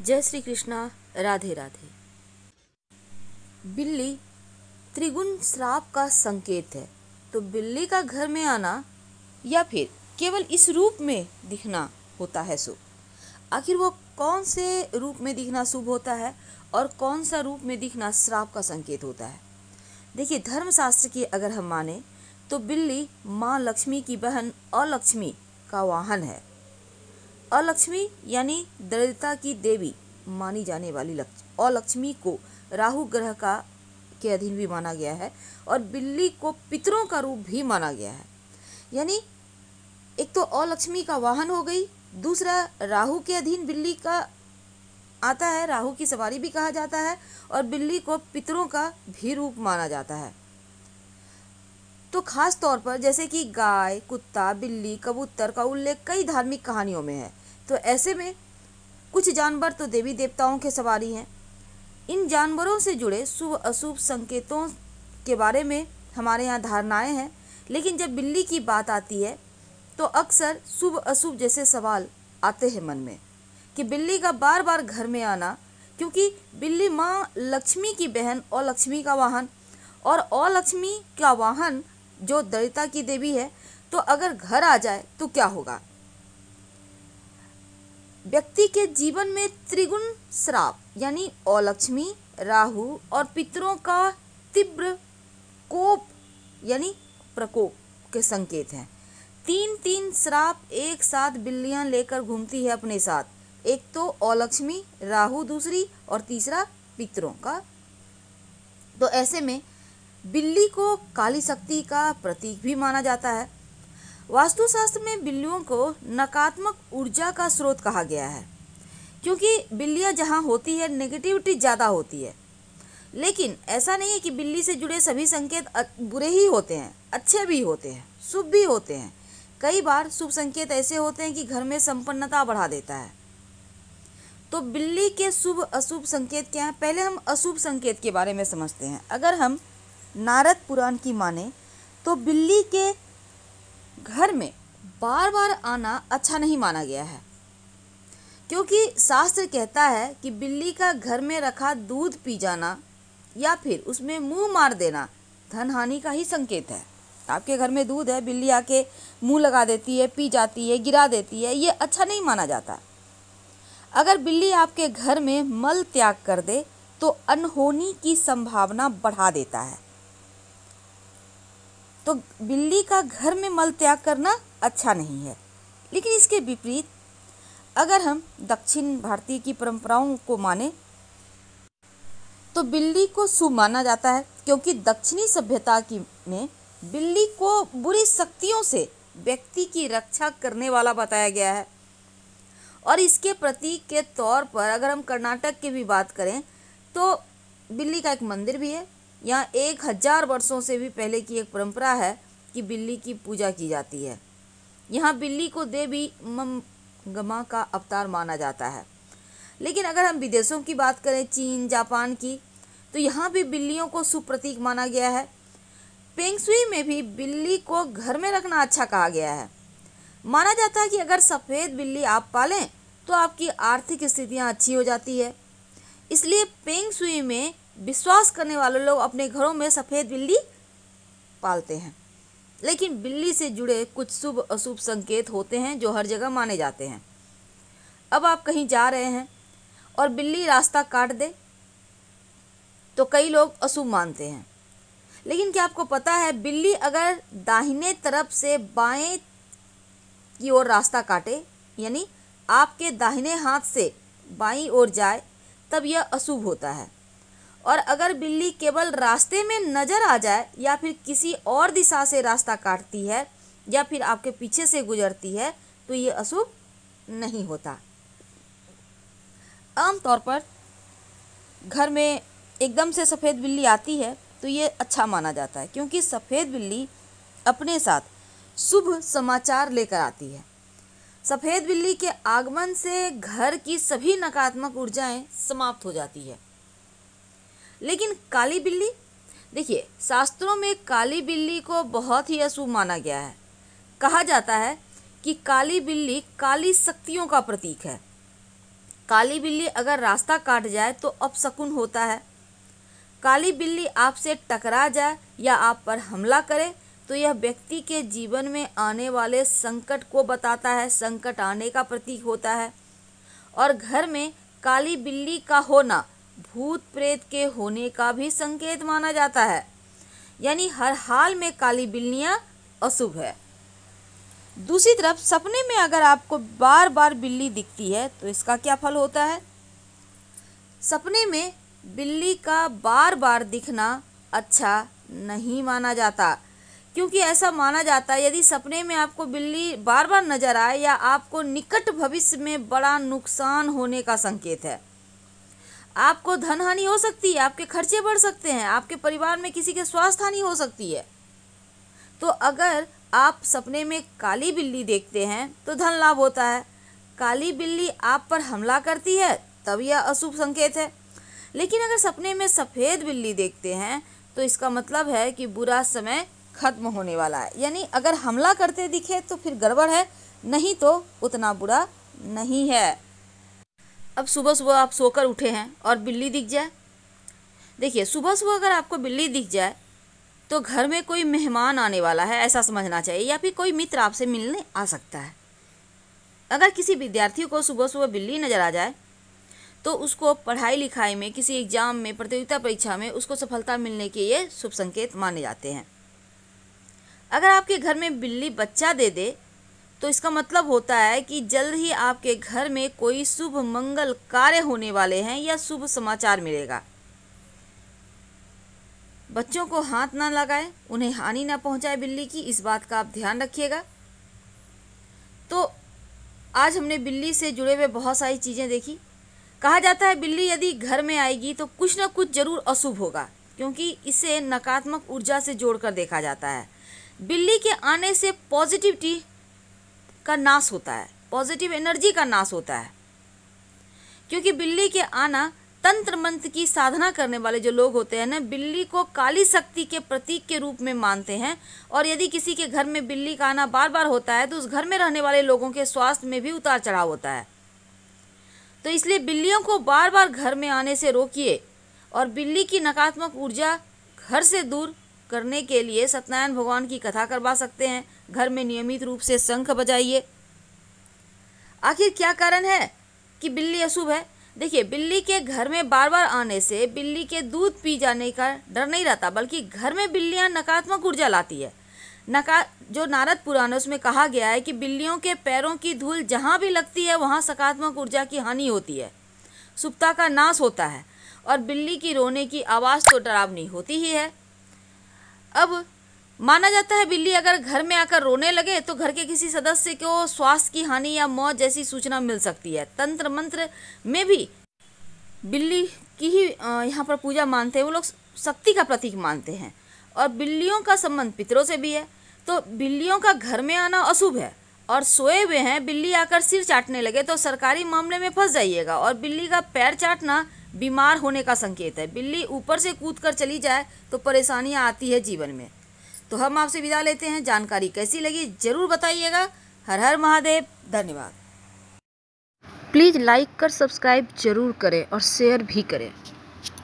जय श्री कृष्णा, राधे राधे। बिल्ली, त्रिगुण श्राप का संकेत है। तो बिल्ली का घर में आना या फिर केवल इस रूप में दिखना होता है शुभ? आखिर वो कौन से रूप में दिखना शुभ होता है और कौन सा रूप में दिखना श्राप का संकेत होता है? देखिए, धर्मशास्त्र की अगर हम माने तो बिल्ली माँ लक्ष्मी की बहन अलक्ष्मी का वाहन है। अलक्ष्मी यानी दरिद्रता की देवी मानी जाने वाली लक्ष्मी अलक्ष्मी को राहु ग्रह का, के अधीन भी माना गया है और बिल्ली को पितरों का रूप भी माना गया है। यानी एक तो अलक्ष्मी का वाहन हो गई, दूसरा राहु के अधीन बिल्ली का आता है, राहु की सवारी भी कहा जाता है और बिल्ली को पितरों का भी रूप माना जाता है। तो खास तौर पर जैसे कि गाय, कुत्ता, बिल्ली, कबूतर का उल्लेख कई धार्मिक कहानियों में है। तो ऐसे में कुछ जानवर तो देवी देवताओं के सवारी हैं। इन जानवरों से जुड़े शुभ, अशुभ संकेतों के बारे में हमारे यहाँ धारणाएँ हैं। लेकिन जब बिल्ली की बात आती है तो अक्सर शुभ, अशुभ जैसे सवाल आते हैं मन में कि बिल्ली का बार बार घर में आना, क्योंकि बिल्ली माँ लक्ष्मी की बहन और लक्ष्मी का वाहन और लक्ष्मी का वाहन जो दरिता की देवी है तो अगर घर आ जाए तो क्या होगा? व्यक्ति के जीवन में त्रिगुण श्राप, यानी अलक्ष्मी, राहु और पितरों का तीव्र कोप, यानी प्रकोप के संकेत हैं। तीन तीन श्राप एक साथ बिल्लियाँ लेकर घूमती है अपने साथ। एक तो अलक्ष्मी, राहु दूसरी और तीसरा पितरों का। तो ऐसे में बिल्ली को काली शक्ति का प्रतीक भी माना जाता है। वास्तुशास्त्र में बिल्लियों को नकारात्मक ऊर्जा का स्रोत कहा गया है, क्योंकि बिल्लियाँ जहाँ होती है नेगेटिविटी ज़्यादा होती है। लेकिन ऐसा नहीं है कि बिल्ली से जुड़े सभी संकेत बुरे ही होते हैं, अच्छे भी होते हैं, शुभ भी होते हैं। कई बार शुभ संकेत ऐसे होते हैं कि घर में संपन्नता बढ़ा देता है। तो बिल्ली के शुभ, अशुभ संकेत क्या हैं? पहले हम अशुभ संकेत के बारे में समझते हैं। अगर हम नारद पुराण की माने तो बिल्ली के घर में बार बार आना अच्छा नहीं माना गया है। क्योंकि शास्त्र कहता है कि बिल्ली का घर में रखा दूध पी जाना या फिर उसमें मुँह मार देना धन हानि का ही संकेत है। आपके घर में दूध है, बिल्ली आके मुँह लगा देती है, पी जाती है, गिरा देती है, ये अच्छा नहीं माना जाता। अगर बिल्ली आपके घर में मल त्याग कर दे तो अनहोनी की संभावना बढ़ा देता है। तो बिल्ली का घर में मल त्याग करना अच्छा नहीं है। लेकिन इसके विपरीत, अगर हम दक्षिण भारतीय की परंपराओं को माने तो बिल्ली को शुभ माना जाता है, क्योंकि दक्षिणी सभ्यता की में बिल्ली को बुरी शक्तियों से व्यक्ति की रक्षा करने वाला बताया गया है। और इसके प्रतीक के तौर पर अगर हम कर्नाटक की भी बात करें तो बिल्ली का एक मंदिर भी है। यहाँ एक हज़ार वर्षों से भी पहले की एक परंपरा है कि बिल्ली की पूजा की जाती है। यहाँ बिल्ली को देवी मम गमा का अवतार माना जाता है। लेकिन अगर हम विदेशों की बात करें, चीन, जापान की तो यहाँ भी बिल्लियों को सुप्रतीक माना गया है। पेंगसुई में भी बिल्ली को घर में रखना अच्छा कहा गया है। माना जाता है कि अगर सफ़ेद बिल्ली आप पालें तो आपकी आर्थिक स्थितियाँ अच्छी हो जाती है। इसलिए पेंगसुई में विश्वास करने वाले लोग अपने घरों में सफ़ेद बिल्ली पालते हैं। लेकिन बिल्ली से जुड़े कुछ शुभ अशुभ संकेत होते हैं जो हर जगह माने जाते हैं। अब आप कहीं जा रहे हैं और बिल्ली रास्ता काट दे तो कई लोग अशुभ मानते हैं। लेकिन क्या आपको पता है, बिल्ली अगर दाहिने तरफ़ से बाएँ की ओर रास्ता काटे, यानी आपके दाहिने हाथ से बाईं ओर जाए, तब यह अशुभ होता है। और अगर बिल्ली केवल रास्ते में नज़र आ जाए या फिर किसी और दिशा से रास्ता काटती है या फिर आपके पीछे से गुजरती है तो ये अशुभ नहीं होता। आमतौर पर घर में एकदम से सफ़ेद बिल्ली आती है तो ये अच्छा माना जाता है, क्योंकि सफ़ेद बिल्ली अपने साथ शुभ समाचार लेकर आती है। सफ़ेद बिल्ली के आगमन से घर की सभी नकारात्मक ऊर्जाएँ समाप्त हो जाती है। लेकिन काली बिल्ली? देखिए, शास्त्रों में काली बिल्ली को बहुत ही अशुभ माना गया है। कहा जाता है कि काली बिल्ली काली शक्तियों का प्रतीक है। काली बिल्ली अगर रास्ता काट जाए तो अपशकुन होता है। काली बिल्ली आपसे टकरा जाए या आप पर हमला करे तो यह व्यक्ति के जीवन में आने वाले संकट को बताता है, संकट आने का प्रतीक होता है। और घर में काली बिल्ली का होना भूत प्रेत के होने का भी संकेत माना जाता है। यानी हर हाल में काली बिल्लियाँ अशुभ है। दूसरी तरफ़, सपने में अगर आपको बार बार बिल्ली दिखती है तो इसका क्या फल होता है? सपने में बिल्ली का बार बार दिखना अच्छा नहीं माना जाता, क्योंकि ऐसा माना जाता है, यदि सपने में आपको बिल्ली बार बार नज़र आए या आपको निकट भविष्य में बड़ा नुकसान होने का संकेत है। आपको धन हानि हो सकती है, आपके खर्चे बढ़ सकते हैं, आपके परिवार में किसी के स्वास्थ्य हानि हो सकती है। तो अगर आप सपने में काली बिल्ली देखते हैं तो धन लाभ होता है। काली बिल्ली आप पर हमला करती है, तब यह अशुभ संकेत है। लेकिन अगर सपने में सफ़ेद बिल्ली देखते हैं तो इसका मतलब है कि बुरा समय खत्म होने वाला है। यानी अगर हमला करते दिखे तो फिर गड़बड़ है, नहीं तो उतना बुरा नहीं है। अब सुबह सुबह आप सोकर उठे हैं और बिल्ली दिख जाए। देखिए, सुबह सुबह अगर आपको बिल्ली दिख जाए तो घर में कोई मेहमान आने वाला है, ऐसा समझना चाहिए, या फिर कोई मित्र आपसे मिलने आ सकता है। अगर किसी विद्यार्थी को सुबह सुबह बिल्ली नज़र आ जाए तो उसको पढ़ाई लिखाई में, किसी एग्ज़ाम में, प्रतियोगिता परीक्षा में, उसको सफलता मिलने के ये शुभ संकेत माने जाते हैं। अगर आपके घर में बिल्ली बच्चा दे दे तो इसका मतलब होता है कि जल्द ही आपके घर में कोई शुभ मंगल कार्य होने वाले हैं या शुभ समाचार मिलेगा। बच्चों को हाथ ना लगाए, उन्हें हानि ना पहुँचाए बिल्ली की, इस बात का आप ध्यान रखिएगा। तो आज हमने बिल्ली से जुड़े हुए बहुत सारी चीज़ें देखी। कहा जाता है बिल्ली यदि घर में आएगी तो कुछ ना कुछ ज़रूर अशुभ होगा, क्योंकि इसे नकारात्मक ऊर्जा से जोड़कर देखा जाता है। बिल्ली के आने से पॉजिटिविटी का नाश होता है पॉजिटिव एनर्जी का नाश होता है। क्योंकि बिल्ली के आना तंत्र मंत्र की साधना करने वाले जो लोग होते हैं ना, बिल्ली को काली शक्ति के प्रतीक के रूप में मानते हैं। और यदि किसी के घर में बिल्ली का आना बार बार होता है तो उस घर में रहने वाले लोगों के स्वास्थ्य में भी उतार चढ़ाव होता है। तो इसलिए बिल्लियों को बार बार घर में आने से रोकिए, और बिल्ली की नकारात्मक ऊर्जा घर से दूर करने के लिए सत्यनारायण भगवान की कथा करवा सकते हैं। घर में नियमित रूप से शंख बजाइए। आखिर क्या कारण है कि बिल्ली अशुभ है? देखिए, बिल्ली के घर में बार बार आने से बिल्ली के दूध पी जाने का डर नहीं रहता, बल्कि घर में बिल्लियाँ नकारात्मक ऊर्जा लाती है। नका, जो नारद पुराण उसमें कहा गया है कि बिल्लियों के पैरों की धूल जहाँ भी लगती है, वहाँ सकारात्मक ऊर्जा की हानि होती है। सुप्ता का नाश होता है, और बिल्ली की रोने की आवाज़ तो डरावनी होती ही है। अब माना जाता है बिल्ली अगर घर में आकर रोने लगे तो घर के किसी सदस्य को स्वास्थ्य की हानि या मौत जैसी सूचना मिल सकती है। तंत्र मंत्र में भी बिल्ली की ही यहाँ पर पूजा मानते हैं। वो लोग शक्ति का प्रतीक मानते हैं। और बिल्लियों का संबंध पितरों से भी है। तो बिल्लियों का घर में आना अशुभ है। और सोए हुए हैं, बिल्ली आकर सिर चाटने लगे तो सरकारी मामले में फंस जाइएगा। और बिल्ली का पैर चाटना बीमार होने का संकेत है। बिल्ली ऊपर से कूद कर चली जाए तो परेशानियाँ आती है जीवन में। तो हम आपसे विदा लेते हैं। जानकारी कैसी लगी ज़रूर बताइएगा। हर हर महादेव। धन्यवाद। प्लीज़ लाइक कर, सब्सक्राइब ज़रूर करें और शेयर भी करें।